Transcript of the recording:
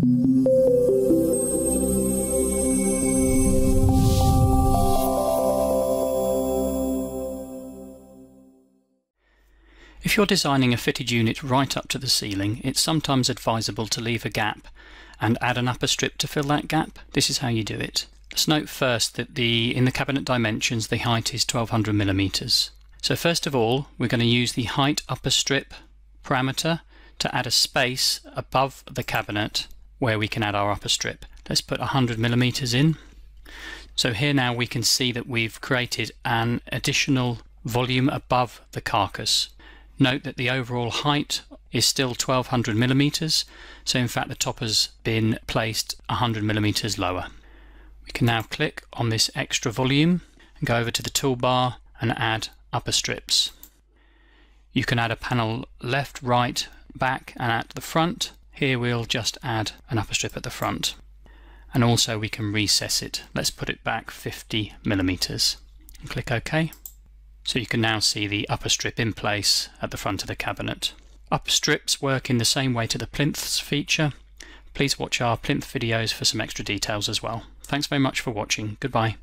If you're designing a fitted unit right up to the ceiling, it's sometimes advisable to leave a gap and add an upper strip to fill that gap. This is how you do it. Let's note first that the in the cabinet dimensions the height is 1200 millimeters. So first of all we're going to use the height upper strip parameter to add a space above the cabinet where we can add our upper strip. Let's put 100 millimeters in. So here now we can see that we've created an additional volume above the carcass. Note that the overall height is still 1200 millimeters, so in fact the top has been placed 100 millimeters lower. We can now click on this extra volume and go over to the toolbar and add upper strips. You can add a panel left, right, back and at the front. Here we'll just add an upper strip at the front. And also we can recess it. Let's put it back 50 millimeters and click OK. So you can now see the upper strip in place at the front of the cabinet. Upper strips work in the same way to the plinths feature. Please watch our plinth videos for some extra details as well. Thanks very much for watching. Goodbye.